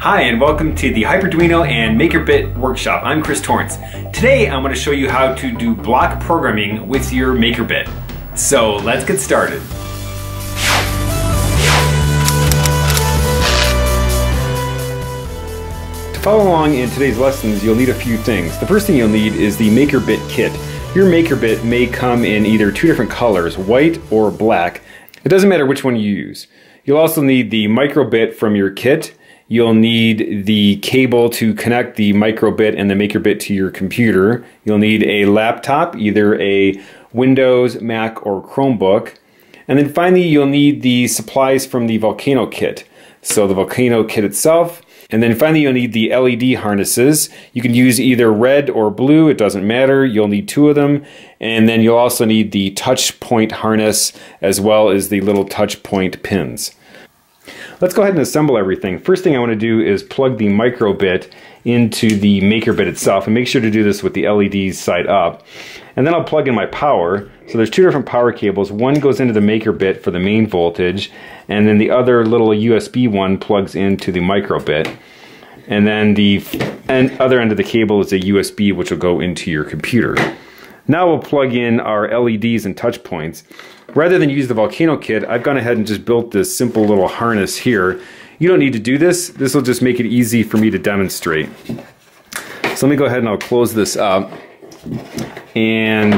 Hi and welcome to the Hyperduino and MakerBit workshop. I'm Chris Torrence. Today I'm going to show you how to do block programming with your MakerBit. So let's get started. To follow along in today's lessons you'll need a few things. The first thing you'll need is the MakerBit kit. Your MakerBit may come in either two different colors, white or black. It doesn't matter which one you use. You'll also need the microbit from your kit You'll need the cable to connect the microbit and the MakerBit to your computer. You'll need a laptop, either a Windows, Mac, or Chromebook. And then finally, you'll need the supplies from the Volcano kit. So the Volcano kit itself, and then finally, you'll need the LED harnesses. You can use either red or blue, it doesn't matter. You'll need two of them. And then you'll also need the touch point harness as well as the little touch point pins. Let's go ahead and assemble everything. First thing I want to do is plug the microbit into the MakerBit itself and make sure to do this with the LEDs side up. And then I'll plug in my power. So there's two different power cables. One goes into the MakerBit for the main voltage and then the other little USB one plugs into the microbit. And then the other end of the cable is a USB which will go into your computer. Now we'll plug in our LEDs and touch points. Rather than use the Volcano kit, I've gone ahead and just built this simple little harness here. You don't need to do this. This will just make it easy for me to demonstrate. So let me go ahead and I'll close this up. And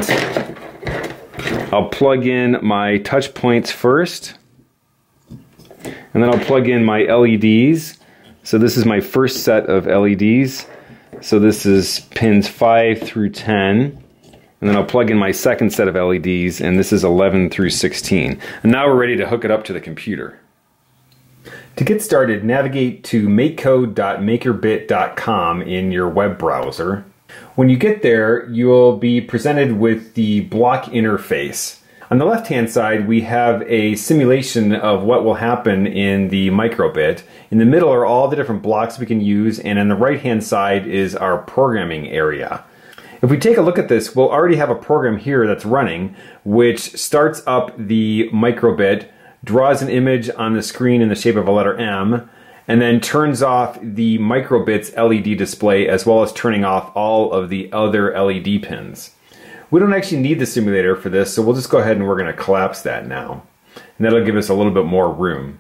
I'll plug in my touch points first. And then I'll plug in my LEDs. So this is my first set of LEDs. So this is pins 5 through 10 and then I'll plug in my second set of LEDs and this is 11 through 16. And now we're ready to hook it up to the computer. To get started, navigate to makecode.makerbit.com in your web browser. When you get there, you'll be presented with the block interface. On the left-hand side, we have a simulation of what will happen in the microbit. In the middle are all the different blocks we can use, and on the right-hand side is our programming area. If we take a look at this, we'll already have a program here that's running, which starts up the microbit, draws an image on the screen in the shape of a letter M, and then turns off the microbit's LED display as well as turning off all of the other LED pins. We don't actually need the simulator for this, so we'll just go ahead and we're going to collapse that now. And that'll give us a little bit more room.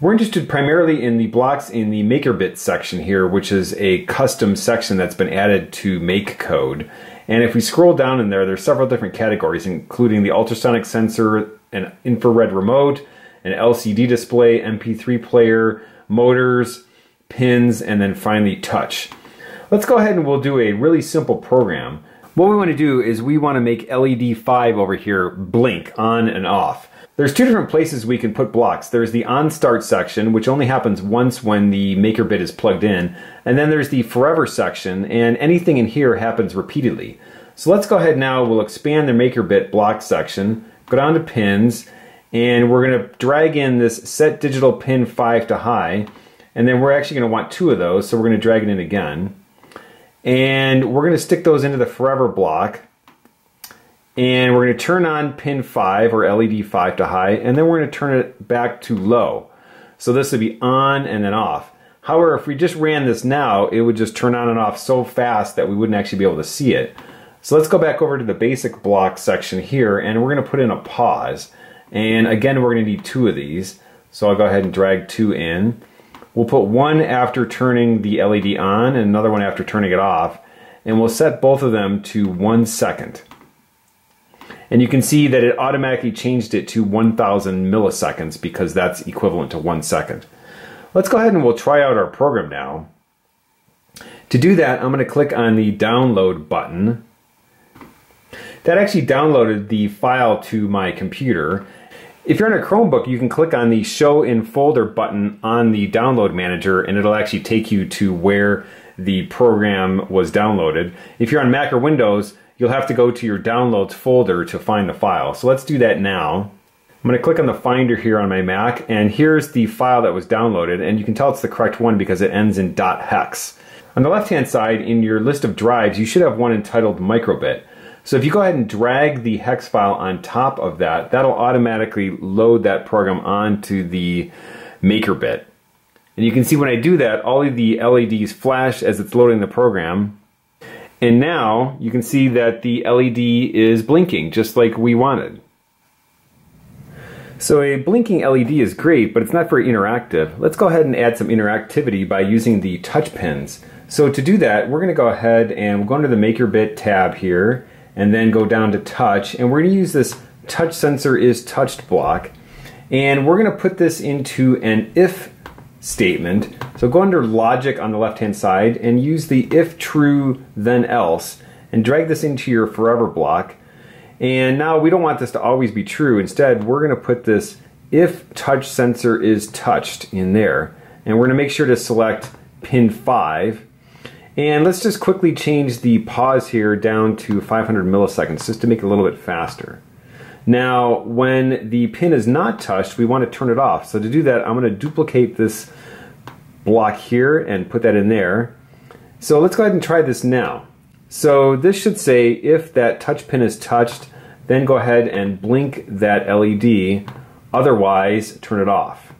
We're interested primarily in the blocks in the MakerBit section here, which is a custom section that's been added to MakeCode. And if we scroll down in there, there's several different categories, including the ultrasonic sensor, an infrared remote, an LCD display, MP3 player, motors, pins, and then finally touch. Let's go ahead and we'll do a really simple program. What we want to do is we want to make LED 5 over here blink on and off. There's two different places we can put blocks. There's the on start section, which only happens once when the MakerBit is plugged in. And then there's the forever section, and anything in here happens repeatedly. So let's go ahead now, we'll expand the MakerBit block section, go down to pins, and we're gonna drag in this set digital pin 5 to high, and then we're actually gonna want two of those, so we're gonna drag it in again. And we're gonna stick those into the forever block, and we're going to turn on pin 5 or LED 5 to high and then we're going to turn it back to low. So this would be on and then off. However, if we just ran this now, it would just turn on and off so fast that we wouldn't actually be able to see it. So let's go back over to the basic block section here and we're going to put in a pause. And again, we're going to need two of these. So I'll go ahead and drag two in. We'll put one after turning the LED on and another one after turning it off. And we'll set both of them to one second. And you can see that it automatically changed it to 1000 milliseconds because that's equivalent to one second. Let's go ahead and we'll try out our program now. To do that, I'm going to click on the download button. That actually downloaded the file to my computer. If you're on a Chromebook, you can click on the Show in Folder button on the Download Manager and it'll actually take you to where the program was downloaded. If you're on Mac or Windows, you'll have to go to your downloads folder to find the file. So let's do that now. I'm going to click on the Finder here on my Mac, and here's the file that was downloaded, and you can tell it's the correct one because it ends in .hex. On the left-hand side, in your list of drives, you should have one entitled microbit. So if you go ahead and drag the hex file on top of that, that'll automatically load that program onto the MakerBit. And you can see when I do that, all of the LEDs flash as it's loading the program. And now you can see that the LED is blinking just like we wanted. So a blinking LED is great, but it's not very interactive. Let's go ahead and add some interactivity by using the touch pins. So to do that, we're going to go ahead and we'll go into the MakerBit tab here, and then go down to touch, and we're going to use this touch sensor is touched block, and we're going to put this into an if statement. So go under logic on the left hand side and use the if true then else and drag this into your forever block. And now we don't want this to always be true. Instead, we're going to put this if touch sensor is touched in there. And we're going to make sure to select pin 5. And let's just quickly change the pause here down to 500 milliseconds just to make it a little bit faster. Now, when the pin is not touched, we want to turn it off. So to do that, I'm going to duplicate this block here and put that in there. So let's go ahead and try this now. So this should say if that touch pin is touched, then go ahead and blink that LED, otherwise turn it off.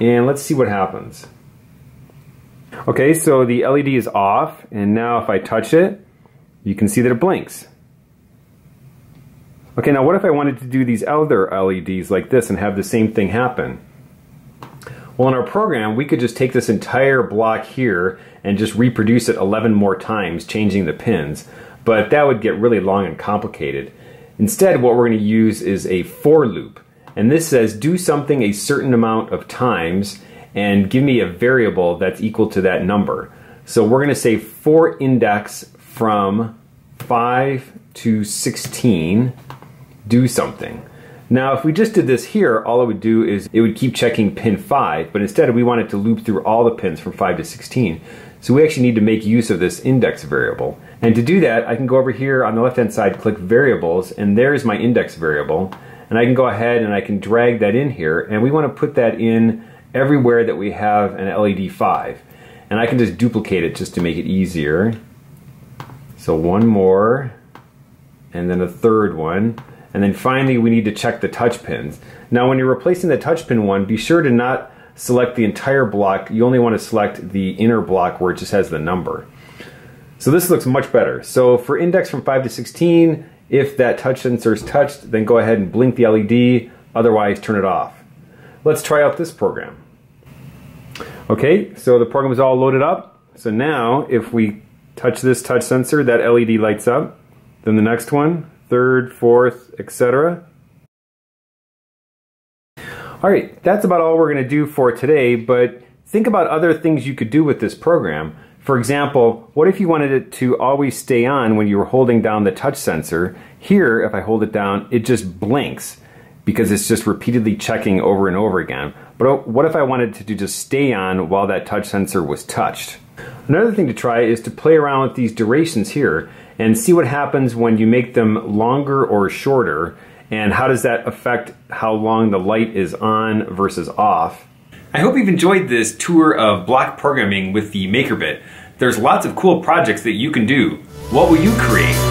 And let's see what happens. Okay, so the LED is off, and now if I touch it, you can see that it blinks. Okay, now what if I wanted to do these other LEDs like this and have the same thing happen? Well, in our program, we could just take this entire block here and just reproduce it 11 more times, changing the pins, but that would get really long and complicated. Instead, what we're going to use is a for loop, and this says do something a certain amount of times and give me a variable that's equal to that number. So we're going to say for index from 5 to 16 do something. Now, if we just did this here, all it would do is it would keep checking pin 5, but instead we want it to loop through all the pins from 5 to 16. So we actually need to make use of this index variable. And to do that, I can go over here on the left-hand side, click variables, and there's my index variable. And I can go ahead and I can drag that in here, and we want to put that in everywhere that we have an LED 5. And I can just duplicate it just to make it easier. So one more, and then a third one. And then finally, we need to check the touch pins. Now, when you're replacing the touch pin one, be sure to not select the entire block. You only want to select the inner block where it just has the number. So this looks much better. So for index from 5 to 16, if that touch sensor is touched, then go ahead and blink the LED, otherwise turn it off. Let's try out this program. Okay, so the program is all loaded up. So now if we touch this touch sensor, that LED lights up. Then the next one, third, fourth, etc. All right, that's about all we're going to do for today, but think about other things you could do with this program. For example, what if you wanted it to always stay on when you were holding down the touch sensor? Here, if I hold it down, it just blinks because it's just repeatedly checking over and over again. But what if I wanted to just stay on while that touch sensor was touched? Another thing to try is to play around with these durations here and see what happens when you make them longer or shorter and how does that affect how long the light is on versus off. I hope you've enjoyed this tour of block programming with the MakerBit. There's lots of cool projects that you can do. What will you create?